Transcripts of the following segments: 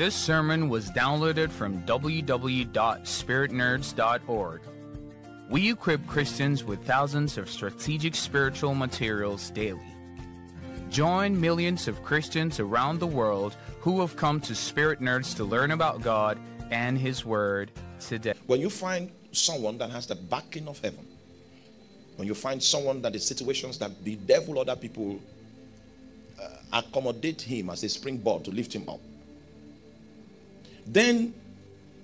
This sermon was downloaded from www.spiritnerds.org. We equip Christians with thousands of strategic spiritual materials daily. Join millions of Christians around the world who have come to Spirit Nerds to learn about God and His Word today. When you find someone that has the backing of heaven, when you find someone that the situations that the devil, other people uh, accommodate him as a springboard to lift him up, then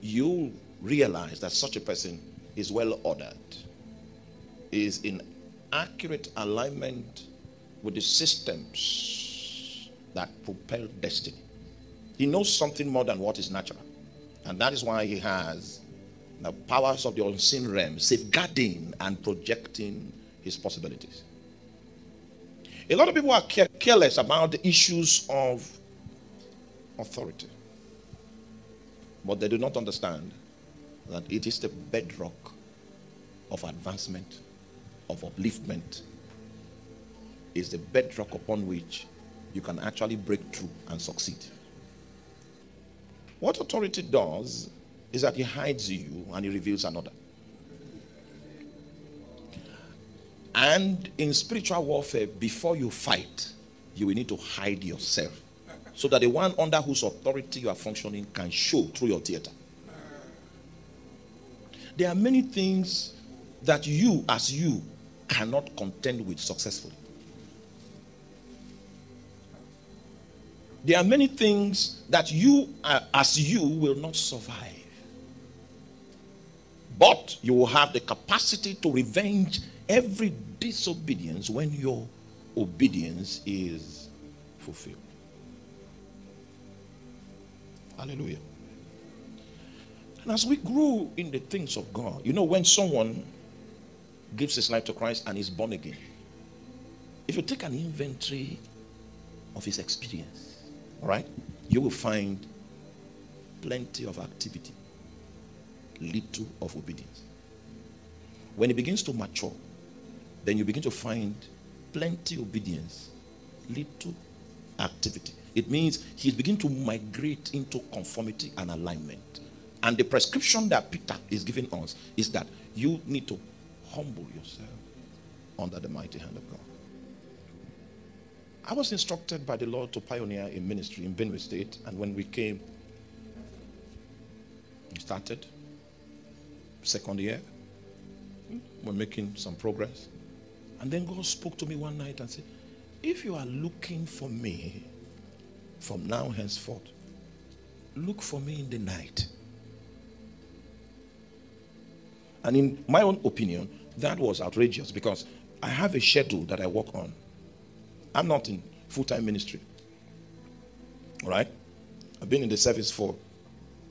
you realize that such a person is well ordered, is in accurate alignment with the systems that propel destiny. He knows something more than what is natural. And that is why he has the powers of the unseen realm safeguarding and projecting his possibilities. A lot of people are careless about the issues of authority. But they do not understand that it is the bedrock of advancement, of upliftment, is the bedrock upon which you can actually break through and succeed. What authority does is that he hides you and he reveals another. And in spiritual warfare, before you fight, you will need to hide yourself so that the one under whose authority you are functioning can show through your theater. There are many things that you, as you, cannot contend with successfully. There are many things that you, as you, will not survive. But you will have the capacity to revenge every disobedience when your obedience is fulfilled. Hallelujah. And as we grow in the things of God, you know, when someone gives his life to Christ and is born again, if you take an inventory of his experience, all right, you will find plenty of activity, little of obedience. When he begins to mature, then you begin to find plenty of obedience, little activity. It means he's beginning to migrate into conformity and alignment. And the prescription that Peter is giving us is that you need to humble yourself under the mighty hand of God. I was instructed by the Lord to pioneer a ministry in Benue State, and when we came, we started second year. We're making some progress. And then God spoke to me one night and said, If you are looking for me, from now henceforth, look for me in the night. And in my own opinion, that was outrageous because I have a schedule that I work on. I'm not in full time ministry. All right? I've been in the service for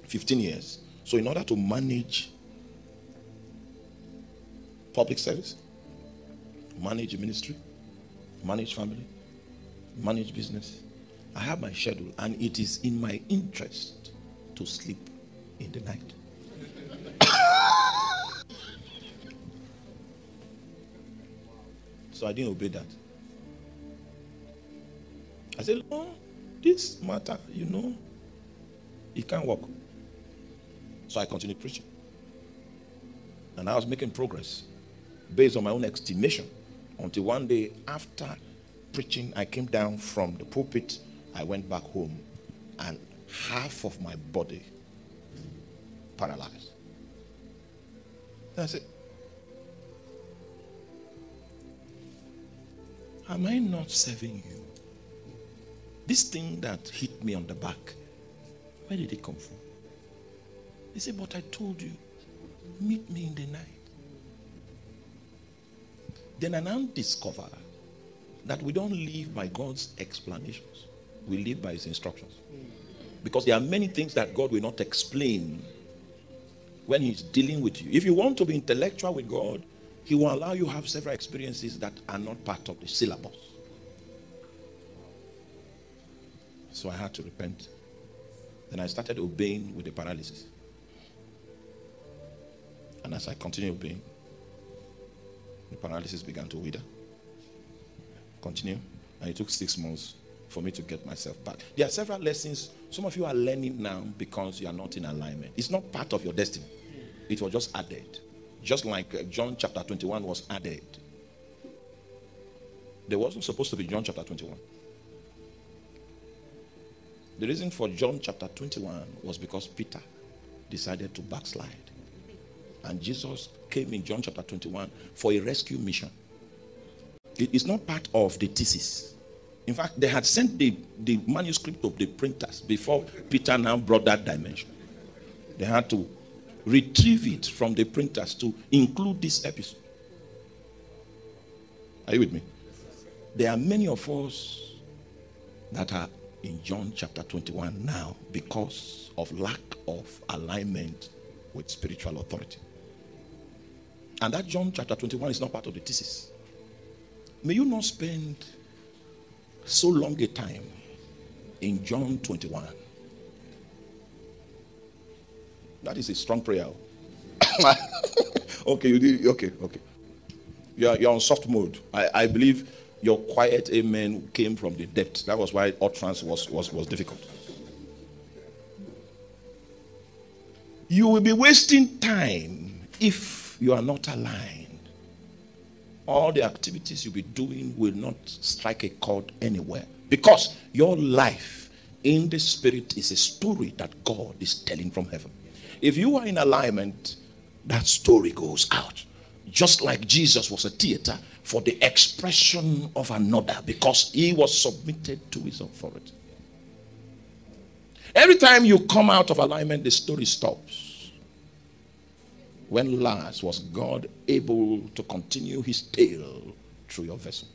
15 years. So, in order to manage public service, manage ministry, manage family, manage business, I have my schedule, and it is in my interest to sleep in the night. so I didn't obey that. I said, Oh, this matter, you know, it can't work. So I continued preaching. And I was making progress based on my own estimation until one day after preaching, I came down from the pulpit I went back home and half of my body paralyzed. I said, Am I not serving you? This thing that hit me on the back, where did it come from? He said, But I told you, meet me in the night. Then I now discover that we don't live by God's explanations we live by his instructions. Because there are many things that God will not explain when he's dealing with you. If you want to be intellectual with God, he will allow you have several experiences that are not part of the syllabus. So I had to repent. Then I started obeying with the paralysis. And as I continued obeying, the paralysis began to wither. Continue. And it took six months for me to get myself back. There are several lessons some of you are learning now because you are not in alignment. It's not part of your destiny, it was just added. Just like uh, John chapter 21 was added. There wasn't supposed to be John chapter 21. The reason for John chapter 21 was because Peter decided to backslide. And Jesus came in John chapter 21 for a rescue mission. It is not part of the thesis. In fact, they had sent the, the manuscript of the printers before Peter now brought that dimension. They had to retrieve it from the printers to include this episode. Are you with me? There are many of us that are in John chapter 21 now because of lack of alignment with spiritual authority. And that John chapter 21 is not part of the thesis. May you not spend so long a time in John 21. That is a strong prayer. okay, you did. Okay, okay. You're, you're on soft mode. I, I believe your quiet amen came from the depth. That was why utterance was, was, was difficult. You will be wasting time if you are not aligned. All the activities you'll be doing will not strike a chord anywhere because your life in the spirit is a story that God is telling from heaven. If you are in alignment, that story goes out. Just like Jesus was a theater for the expression of another because he was submitted to his authority. Every time you come out of alignment, the story stops. When last was God able to continue his tale through your vessel?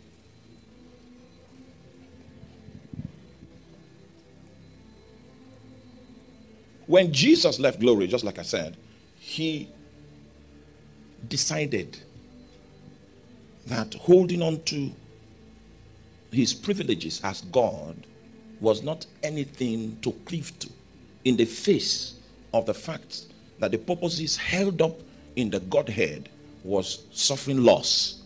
When Jesus left glory, just like I said, he decided that holding on to his privileges as God was not anything to cleave to in the face of the fact that the purposes held up in the Godhead was suffering loss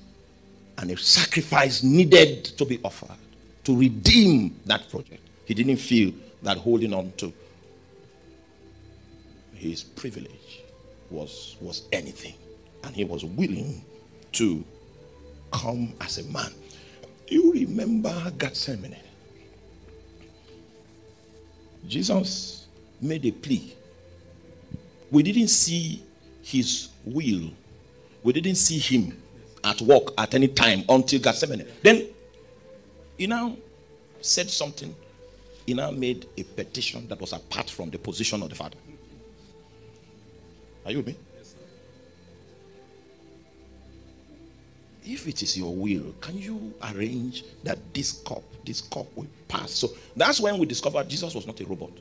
and a sacrifice needed to be offered to redeem that project. He didn't feel that holding on to his privilege was, was anything. And he was willing to come as a man. You remember Gethsemane? Jesus made a plea. We didn't see his will, we didn't see him at work at any time until Gethsemane. Then he now said something. He now made a petition that was apart from the position of the Father. Are you with me? if it is your will, can you arrange that this cup, this cup will pass? So that's when we discovered Jesus was not a robot.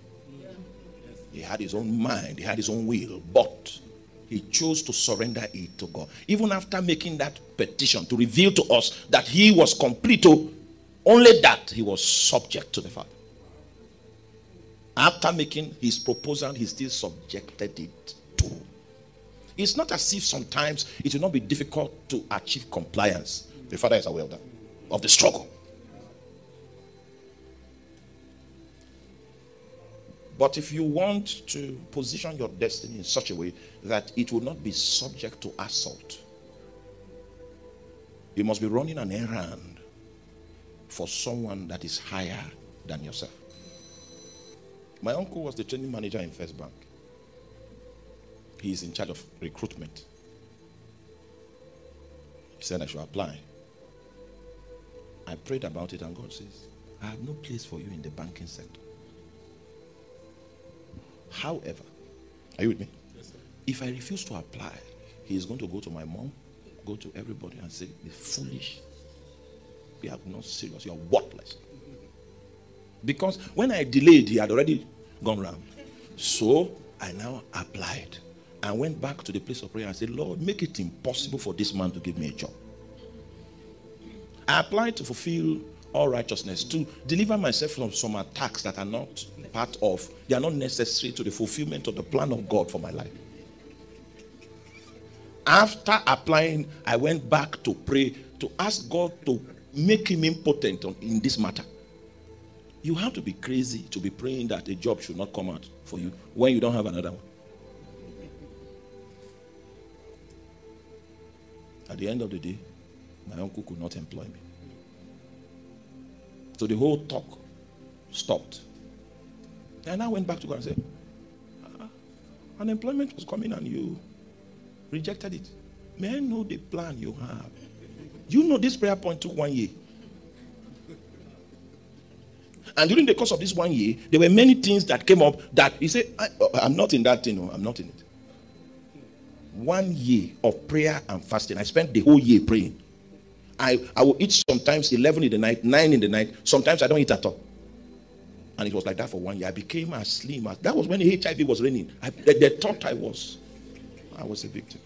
He had his own mind, he had his own will, but he chose to surrender it to God. Even after making that petition to reveal to us that he was complete, oh, only that he was subject to the Father. After making his proposal, he still subjected it to it's not as if sometimes it will not be difficult to achieve compliance. The Father is aware of that, of the struggle. But if you want to position your destiny in such a way that it will not be subject to assault, you must be running an errand for someone that is higher than yourself. My uncle was the training manager in First Bank. He is in charge of recruitment. He said I should apply. I prayed about it, and God says, I have no place for you in the banking sector. However, are you with me? Yes, if I refuse to apply, he is going to go to my mom, go to everybody, and say, Be foolish. You are not serious. You are worthless. Because when I delayed, he had already gone round. So I now applied. I went back to the place of prayer and said, Lord, make it impossible for this man to give me a job. I applied to fulfill all righteousness, to deliver myself from some attacks that are not part of, they are not necessary to the fulfillment of the plan of God for my life. After applying, I went back to pray to ask God to make him impotent in this matter. You have to be crazy to be praying that a job should not come out for you when you don't have another one. At the end of the day, my uncle could not employ me. So the whole talk stopped. And I went back to God and said, ah, Unemployment was coming and you rejected it. May I know the plan you have? You know this prayer point took one year. And during the course of this one year, there were many things that came up that he said, I, am not in that thing, no, I'm not in it. One year of prayer and fasting. I spent the whole year praying. I, I will eat sometimes 11 in the night, 9 in the night. Sometimes I don't eat at all. And it was like that for one year. I became as slim as that was when HIV was reigning. I, they, they thought I was. I was a victim.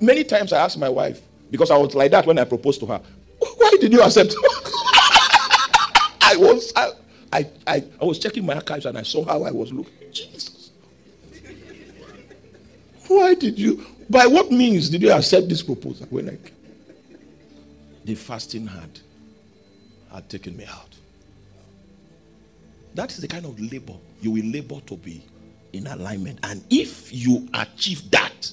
Many times I asked my wife, because I was like that when I proposed to her, why did you accept? I was I, I, I, I was checking my archives and I saw how I was looking. Jesus. Why did you by what means did you accept this proposal? When I the fasting had had taken me out. That is the kind of labor you will labor to be in alignment. And if you achieve that,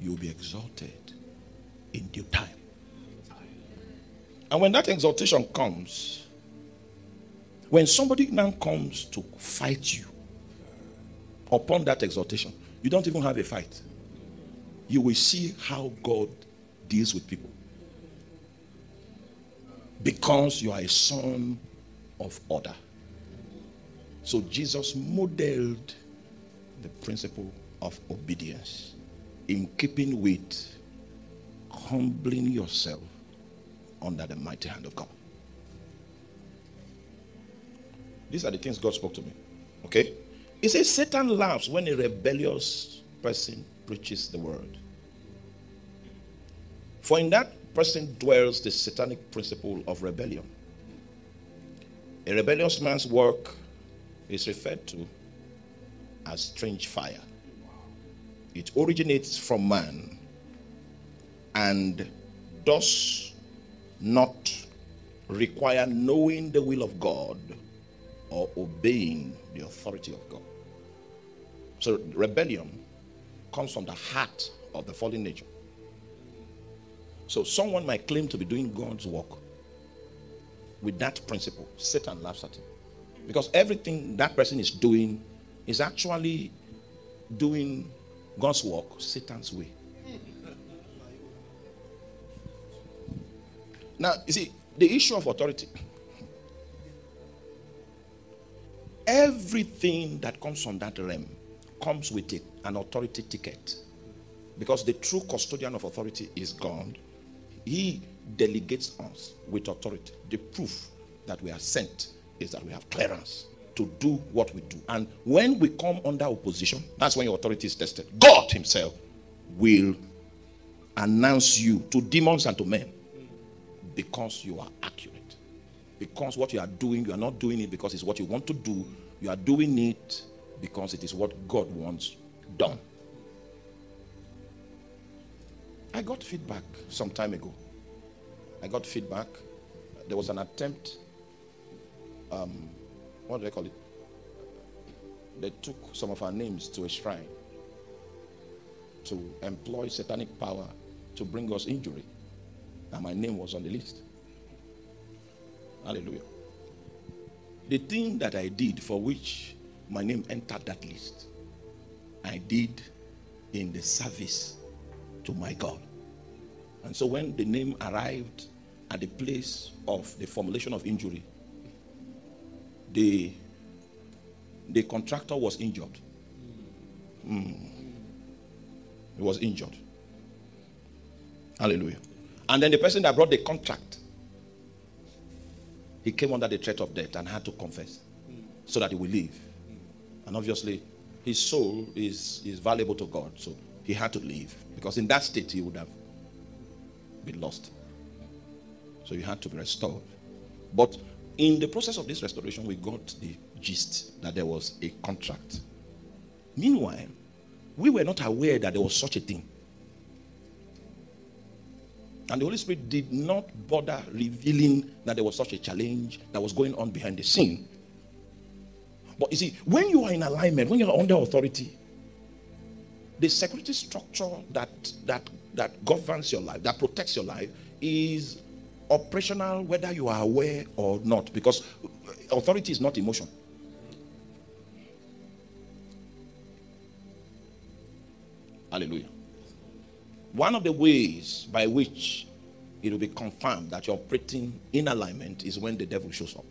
you'll be exalted in due time. And when that exaltation comes, when somebody now comes to fight you upon that exaltation, you don't even have a fight. You will see how God deals with people. Because you are a son of order. So Jesus modeled the principle of obedience in keeping with humbling yourself under the mighty hand of God. These are the things God spoke to me. Okay? He says Satan laughs when a rebellious person preaches the word. For in that person dwells the satanic principle of rebellion. A rebellious man's work is referred to as strange fire. It originates from man and does not require knowing the will of God or obeying the authority of God. So rebellion comes from the heart of the fallen nature. So someone might claim to be doing God's work with that principle. Satan laughs at him. Because everything that person is doing is actually doing God's work Satan's way. Now, you see, the issue of authority Everything that comes from that realm comes with it, an authority ticket. Because the true custodian of authority is God. He delegates us with authority. The proof that we are sent is that we have clearance to do what we do. And when we come under opposition, that's when your authority is tested. God Himself will announce you to demons and to men because you are accurate. Because what you are doing, you are not doing it because it's what you want to do. You are doing it because it is what God wants done. I got feedback some time ago. I got feedback. There was an attempt. Um, what do they call it? They took some of our names to a shrine to employ satanic power to bring us injury. And my name was on the list. Hallelujah. The thing that I did for which my name entered that list, I did in the service to my God. And so when the name arrived at the place of the formulation of injury, the, the contractor was injured. Mm. He was injured. Hallelujah. And then the person that brought the contract he came under the threat of death and had to confess so that he will live. And obviously, his soul is, is valuable to God, so he had to leave because in that state he would have been lost. So you had to be restored. But in the process of this restoration, we got the gist that there was a contract. Meanwhile, we were not aware that there was such a thing. And the Holy Spirit did not bother revealing that there was such a challenge that was going on behind the scene. But you see, when you are in alignment, when you are under authority, the security structure that that that governs your life, that protects your life, is operational whether you are aware or not, because authority is not emotion. Hallelujah. One of the ways by which it will be confirmed that you're operating in alignment is when the devil shows up.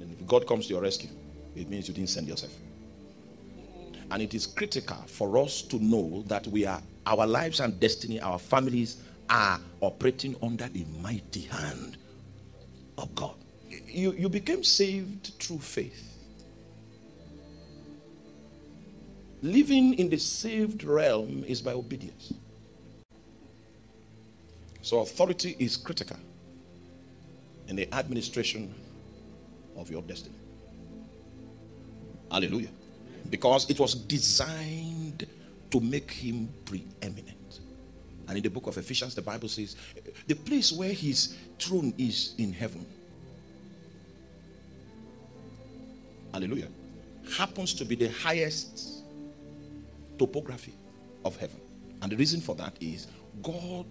And if God comes to your rescue, it means you didn't send yourself. And it is critical for us to know that we are our lives and destiny, our families are operating under the mighty hand of God. You, you became saved through faith. Living in the saved realm is by obedience. So, authority is critical in the administration of your destiny. Hallelujah. Because it was designed to make him preeminent. And in the book of Ephesians, the Bible says the place where his throne is in heaven. Hallelujah. Happens to be the highest topography of heaven. And the reason for that is God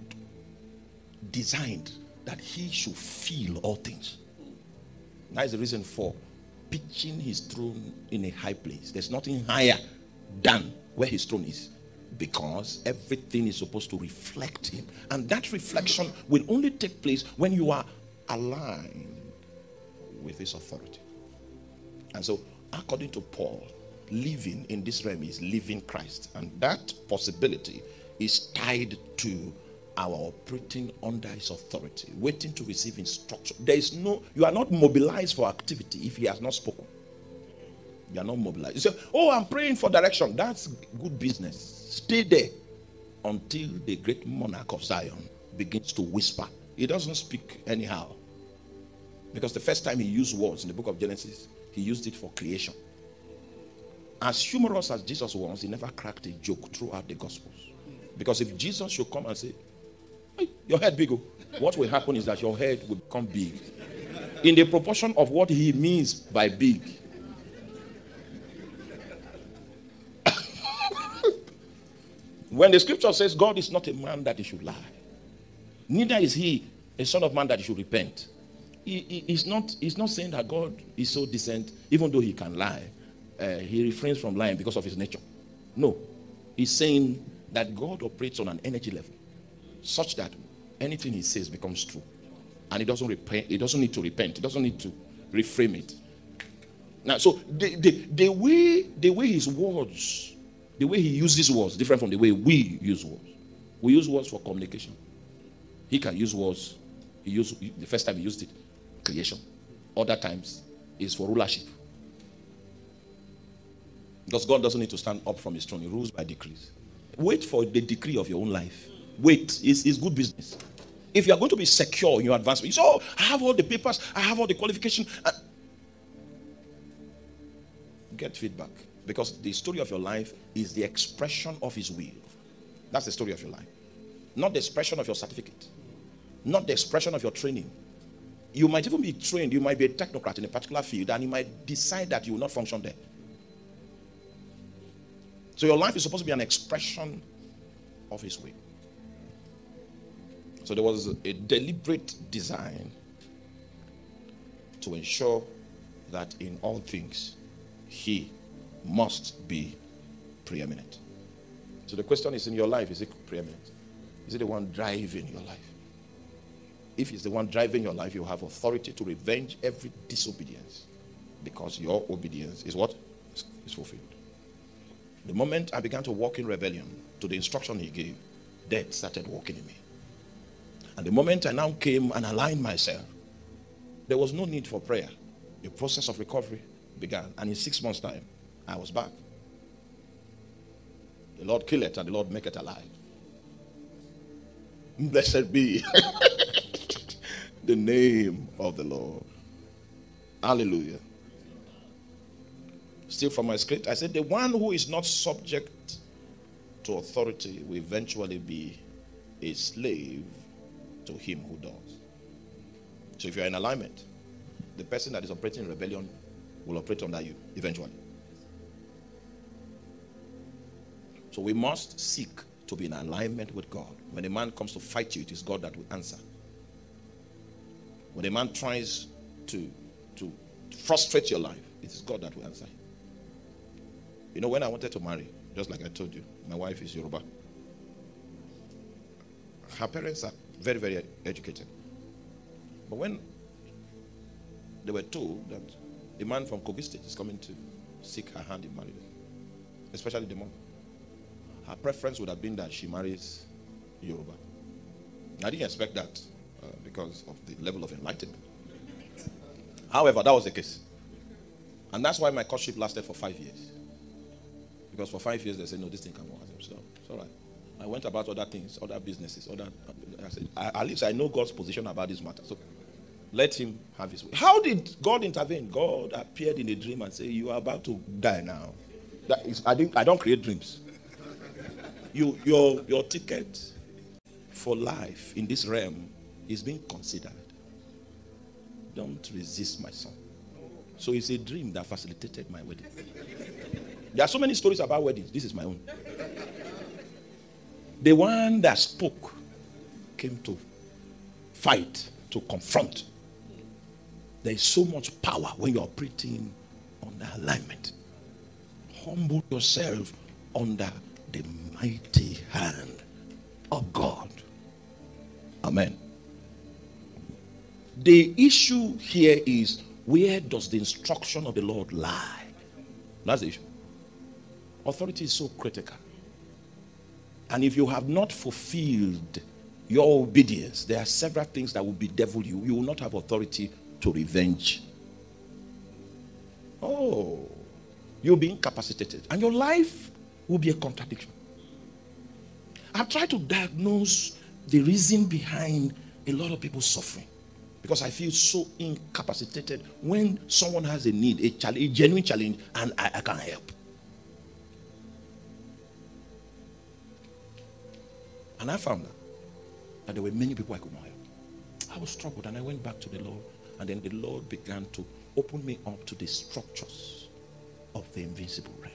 designed that he should feel all things. That is the reason for pitching his throne in a high place. There's nothing higher than where his throne is because everything is supposed to reflect him. And that reflection will only take place when you are aligned with his authority. And so, according to Paul, living in this realm is living Christ. And that possibility is tied to our operating under his authority, waiting to receive instruction. There is no, you are not mobilized for activity if he has not spoken. You are not mobilized. You say, Oh, I'm praying for direction. That's good business. Stay there until the great monarch of Zion begins to whisper. He doesn't speak anyhow. Because the first time he used words in the book of Genesis, he used it for creation. As humorous as Jesus was, he never cracked a joke throughout the Gospels. Because if Jesus should come and say, Your head big, oh, what will happen is that your head will become big in the proportion of what he means by big. when the scripture says God is not a man that he should lie, neither is he a son of man that he should repent. He, he, he's, not, he's not saying that God is so decent, even though he can lie uh, he refrains from lying because of his nature. No. He's saying that God operates on an energy level such that anything he says becomes true. And he doesn't repent, he doesn't need to repent, he doesn't need to reframe it. Now, so the, the, the way the way his words, the way he uses words, different from the way we use words. We use words for communication. He can use words. He used the first time he used it, creation. Other times is for rulership. Because God doesn't need to stand up from his throne, he rules by decrees. Wait for the decree of your own life. Wait, it's, it's good business. If you are going to be secure in your advancement, you say, Oh, I have all the papers, I have all the qualifications. Uh, get feedback. Because the story of your life is the expression of his will. That's the story of your life. Not the expression of your certificate, not the expression of your training. You might even be trained, you might be a technocrat in a particular field, and you might decide that you will not function there. So your life is supposed to be an expression of His will. So there was a deliberate design to ensure that in all things He must be preeminent. So the question is in your life, is it preeminent? Is it the one driving your life? If it's the one driving your life, you have authority to revenge every disobedience because your obedience is what? Is fulfilled. The moment I began to walk in rebellion to the instruction he gave, death started walking in me. The moment I now came and aligned myself, there was no need for prayer. The process of recovery began. And in six months' time, I was back. The Lord kill it and the Lord make it alive. Blessed be the name of the Lord. Hallelujah. Still from my script, I said, The one who is not subject to authority will eventually be a slave to him who does. So if you're in alignment, the person that is operating in rebellion will operate under you eventually. So we must seek to be in alignment with God. When a man comes to fight you, it is God that will answer. When a man tries to, to frustrate your life, it is God that will answer. You know, when I wanted to marry, just like I told you, my wife is Yoruba. Her parents are very, very educated. But when they were told that a man from Kogi State is coming to seek her hand in marriage, especially the mom, her preference would have been that she marries Yoruba. I didn't expect that uh, because of the level of enlightenment. However, that was the case. And that's why my courtship lasted for five years. Because for five years they said, no, this thing can work. So it's all right. I went about other things, other businesses, other. I said, at least I know God's position about this matter. So let him have his way. How did God intervene? God appeared in a dream and said, "You are about to die now." That is, I, I don't create dreams. You, your, your ticket for life in this realm is being considered. Don't resist, my son. So it's a dream that facilitated my wedding. There are so many stories about weddings. This is my own. The one that spoke came to fight, to confront. There is so much power when you're operating under alignment. Humble yourself under the mighty hand of God. Amen. The issue here is where does the instruction of the Lord lie? That's the issue. Authority is so critical. And if you have not fulfilled your obedience, there are several things that will bedevil you. You will not have authority to revenge. Oh, you'll be incapacitated, and your life will be a contradiction. I've tried to diagnose the reason behind a lot of people suffering because I feel so incapacitated when someone has a need, a, challenge, a genuine challenge, and I, I can't help. And I found that, there were many people I could not help. I was troubled and I went back to the Lord. And then the Lord began to open me up to the structures of the invisible realm.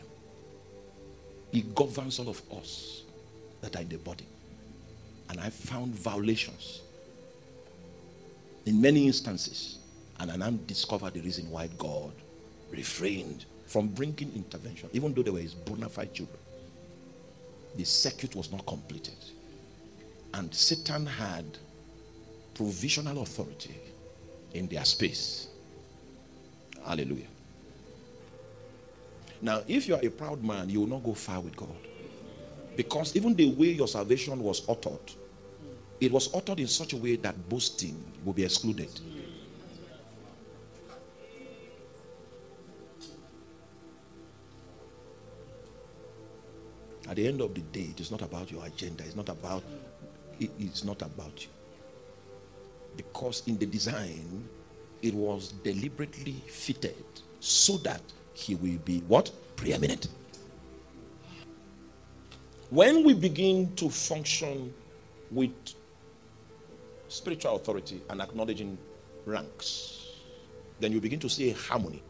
He governs all of us that are in the body. And I found violations in many instances. And I now discovered the reason why God refrained from bringing intervention, even though they were his bona fide children. The circuit was not completed. And Satan had provisional authority in their space. Hallelujah. Now, if you are a proud man, you will not go far with God. Because even the way your salvation was uttered, it was uttered in such a way that boasting will be excluded. At the end of the day, it is not about your agenda. It's not about it is not about you. Because in the design, it was deliberately fitted so that he will be what? Preeminent. When we begin to function with spiritual authority and acknowledging ranks, then you begin to see a harmony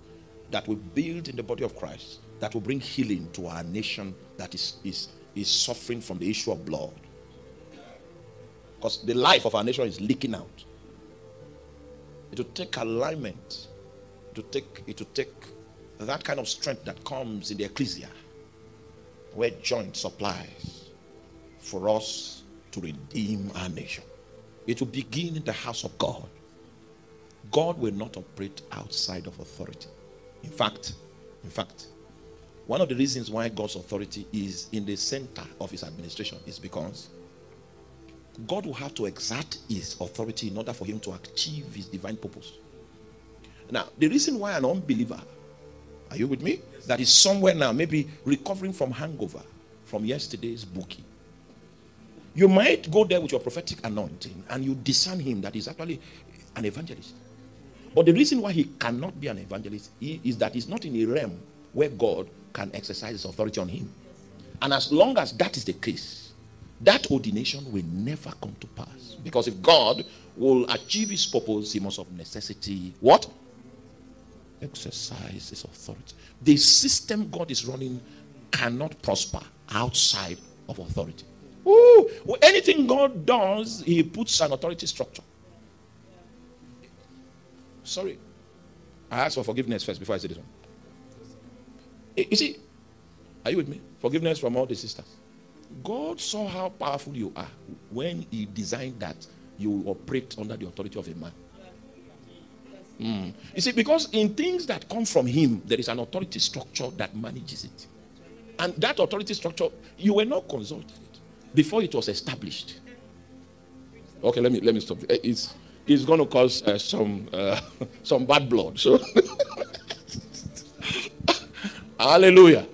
that will build in the body of Christ, that will bring healing to our nation that is, is, is suffering from the issue of blood. Because the life of our nation is leaking out. It will take alignment. It will take, it will take that kind of strength that comes in the ecclesia, where joint supplies for us to redeem our nation. It will begin in the house of God. God will not operate outside of authority. In fact, in fact, one of the reasons why God's authority is in the center of his administration is because God will have to exert his authority in order for him to achieve his divine purpose. Now, the reason why an unbeliever, are you with me? That is somewhere now, maybe recovering from hangover from yesterday's bookie. You might go there with your prophetic anointing and you discern him that he's actually an evangelist. But the reason why he cannot be an evangelist is that he's not in a realm where God can exercise his authority on him. And as long as that is the case, that ordination will never come to pass. Because if God will achieve his purpose, he must of necessity what? Exercise his authority. The system God is running cannot prosper outside of authority. Ooh, anything God does, he puts an authority structure. Sorry. I ask for forgiveness first before I say this one. Eh, you see, are you with me? Forgiveness from all the sisters. God saw how powerful you are when He designed that you operate under the authority of a man. Mm. You see, because in things that come from Him, there is an authority structure that manages it. And that authority structure, you were not consulted before it was established. Okay, let me let me stop. It's it's going to cause uh, some uh, some bad blood. So, hallelujah.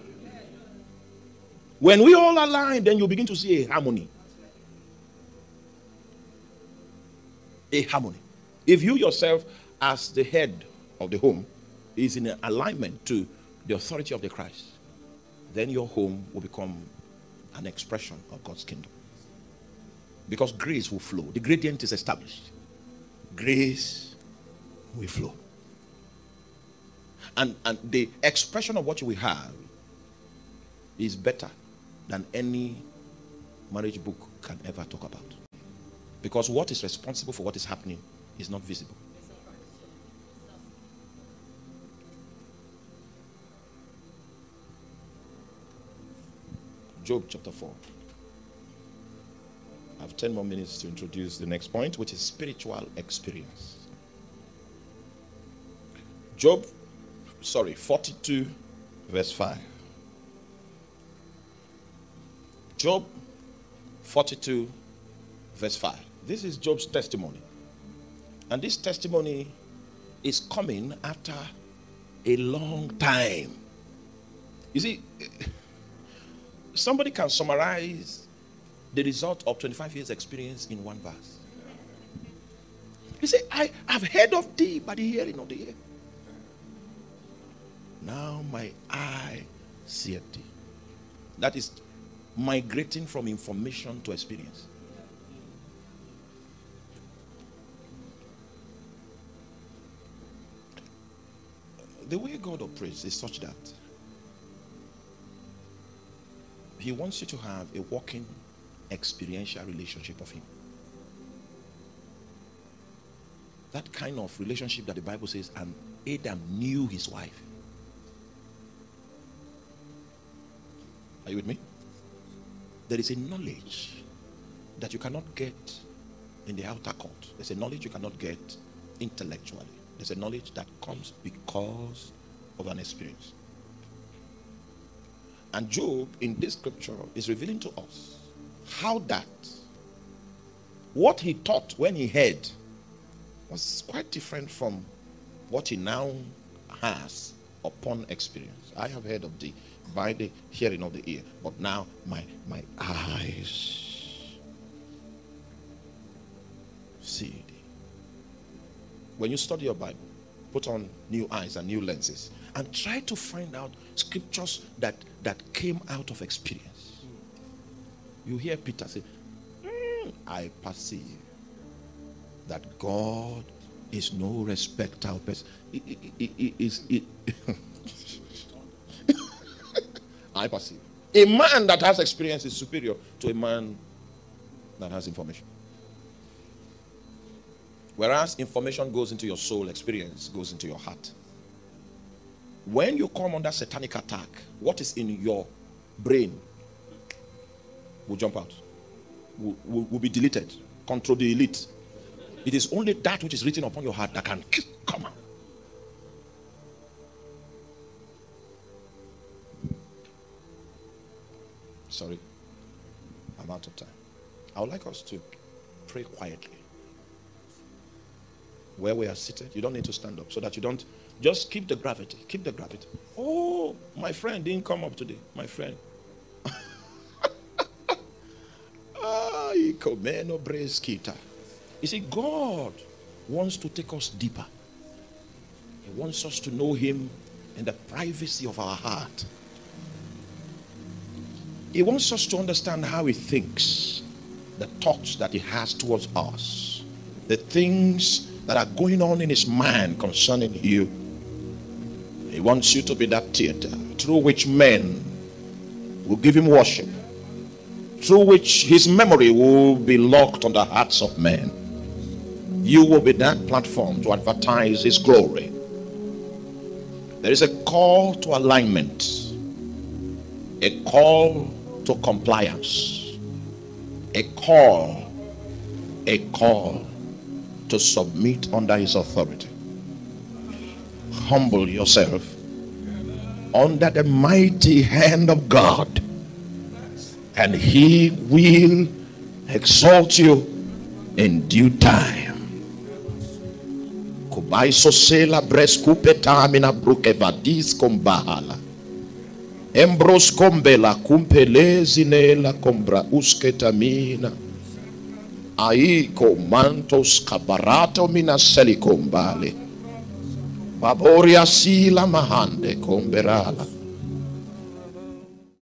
When we all align, then you begin to see a harmony. A harmony. If you yourself, as the head of the home, is in alignment to the authority of the Christ, then your home will become an expression of God's kingdom. Because grace will flow. The gradient is established. Grace will flow. And, and the expression of what will have is better than any marriage book can ever talk about. Because what is responsible for what is happening is not visible. Job chapter 4. I have 10 more minutes to introduce the next point, which is spiritual experience. Job, sorry, 42, verse 5. Job 42, verse 5. This is Job's testimony. And this testimony is coming after a long time. You see, eh, somebody can summarize the result of 25 years' experience in one verse. He said, I have heard of thee by the hearing of the ear. Now my eye seeth thee. That is migrating from information to experience. The way God operates is such that He wants you to have a walking, experiential relationship of Him. That kind of relationship that the Bible says, and Adam knew his wife. Are you with me? There is a knowledge that you cannot get in the outer court. There's a knowledge you cannot get intellectually. There's a knowledge that comes because of an experience. And Job in this scripture is revealing to us how that what he thought when he heard was quite different from what he now has upon experience. I have heard of the by the hearing of the ear. But now my my eyes see. When you study your Bible, put on new eyes and new lenses and try to find out scriptures that that came out of experience. You hear Peter say, mm, I perceive that God is no respecter of person. I perceive. A man that has experience is superior to a man that has information. Whereas information goes into your soul, experience goes into your heart. When you come under satanic attack, what is in your brain will jump out, will, will, will be deleted, control the elite. It is only that which is written upon your heart that can come out. Sorry, I'm out of time. I would like us to pray quietly. Where we are seated, you don't need to stand up so that you don't just keep the gravity. Keep the gravity. Oh, my friend didn't come up today. My friend. Ah, you see, God wants to take us deeper. He wants us to know Him in the privacy of our heart. He wants us to understand how he thinks, the thoughts that he has towards us, the things that are going on in his mind concerning you. He wants you to be that theater through which men will give him worship, through which his memory will be locked on the hearts of men. You will be that platform to advertise his glory. There is a call to alignment, a call to compliance, a call, a call to submit under his authority. Humble yourself under the mighty hand of God, and he will exalt you in due time. Brukevadis kombahala. Embros combela, cumpelezinela, combra usketamina. Aí comantos cabarato minaseli combale. Baboria sila mahande comberala.